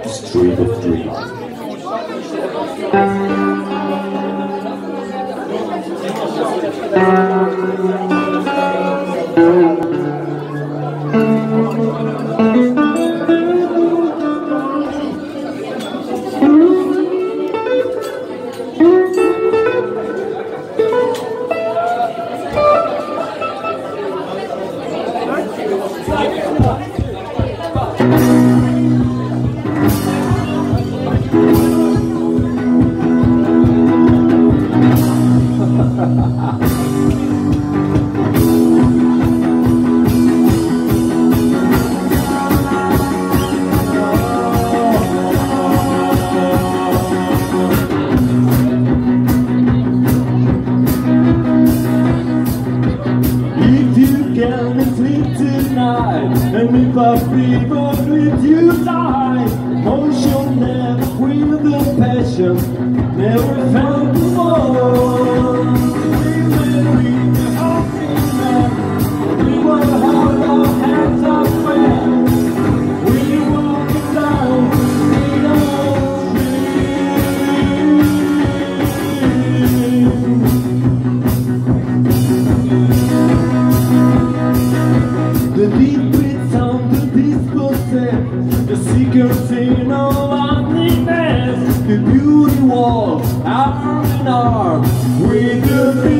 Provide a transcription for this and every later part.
Street of Dreams. arm in arm with the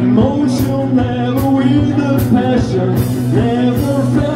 Emotion never with the passion, never felt.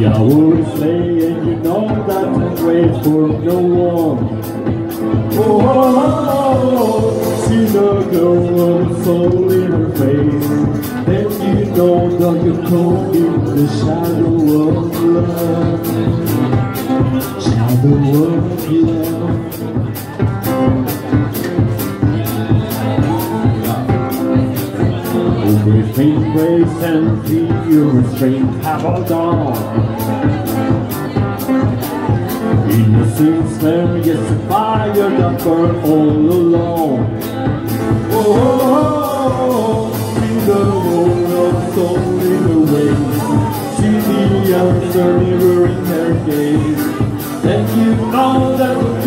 Is late and you know that I wait for no one. Oh, oh, oh, see the girl with soul in her face. Then you know that you're caught in the shadow of love. Restraint have all gone. Innocence there, yes, a fire that burn all alone. Oh, oh, oh, see the world of soul in the waves. See the answer nearer in her gaze. Then you know that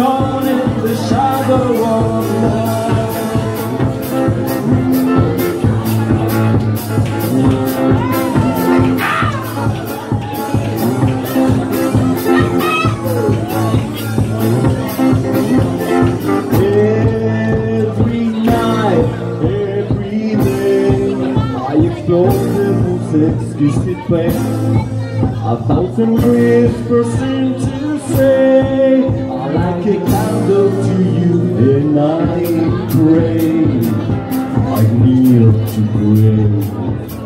exquisite way. A thousand whispers seem to say, I like a candle to you, and I pray. I kneel to pray.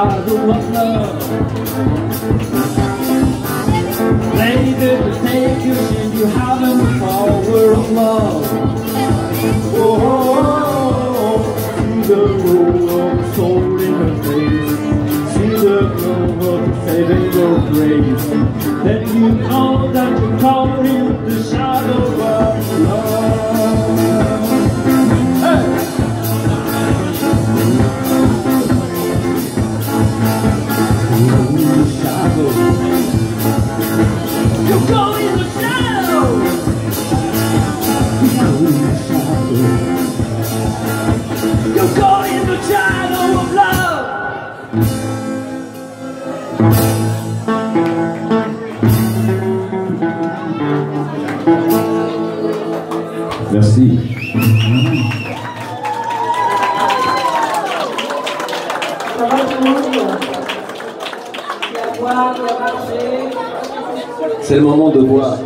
Shadow of love. To take you and you haven't the power of love. Oh, see the glow of soul in her face. See the glow of saving your grace. Then you know that you're caught in the shadow of Merci. Ça va tout le monde C'est le moment de boire.